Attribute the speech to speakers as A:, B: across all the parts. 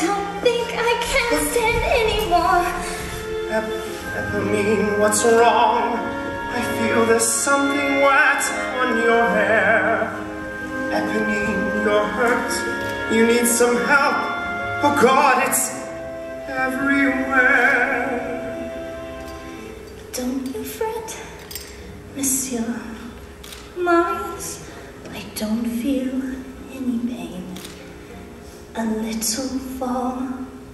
A: don't think I can stand anymore.
B: Ep- Eponine, what's wrong? I feel there's something wet on your hair. Eponine, you're hurt. You need some help. Oh God, it's everywhere.
A: Don't you fret, Monsieur Marius. I don't feel. A little fall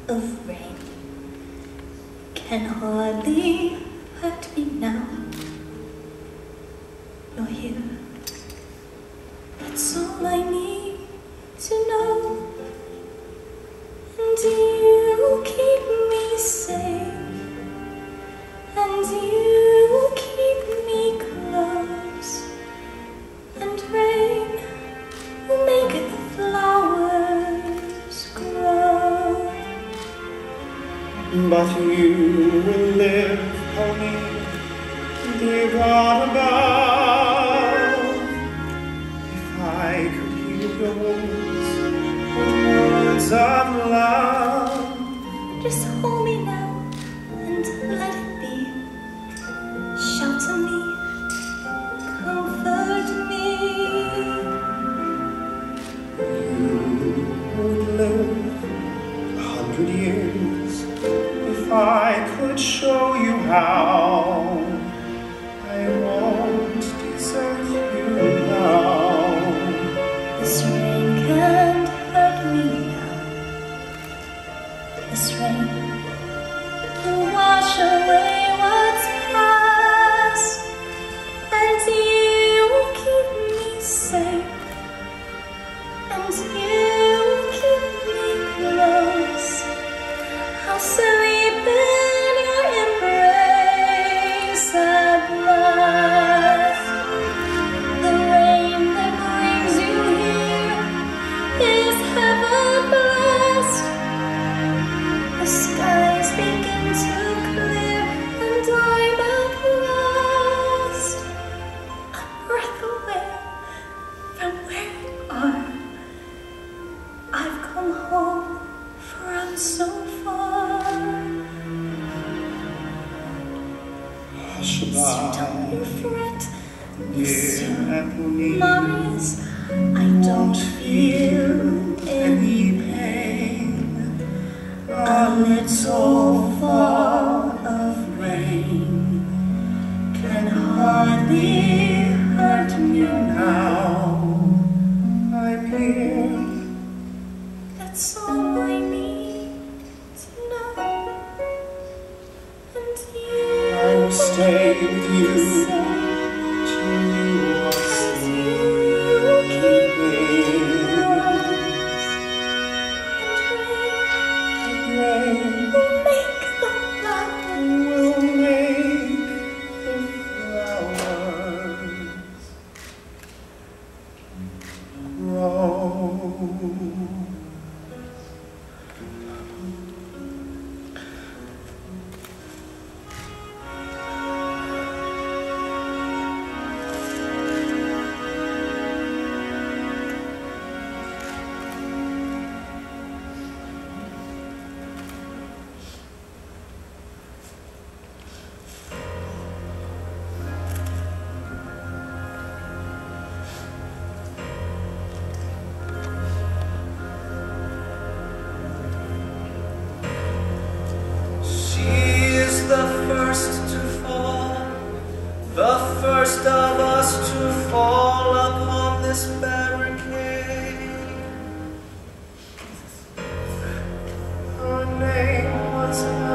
A: of rain can hardly hurt me now. You're here. That's all I need to know. And You will
B: live, God above. If I could heal your with words of love. How. I won't desert you now.
A: This rain can't hurt me now. This rain will wash away what's past, and you will keep me safe, and you Don't you fret,
B: Eponine,
A: Marius, I don't feel any
B: pain.
A: A little fall of rain can hardly hurt me now.
B: With you. Till you
A: to fall, the
B: first of us to fall upon this barricade. Her name was